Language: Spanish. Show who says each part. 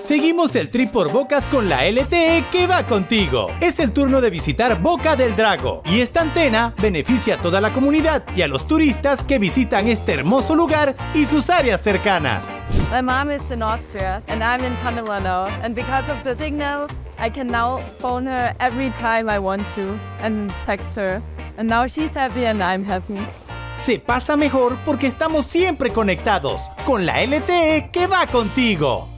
Speaker 1: Seguimos el trip por Bocas con la LTE que va contigo. Es el turno de visitar Boca del Drago y esta antena beneficia a toda la comunidad y a los turistas que visitan este hermoso lugar y sus áreas cercanas.
Speaker 2: My mom is in Austria and I'm in Panama now. And because of the signal, I can now phone her every time I want to and text her. And now she's happy and I'm happy.
Speaker 1: Se pasa mejor porque estamos siempre conectados con la LTE que va contigo.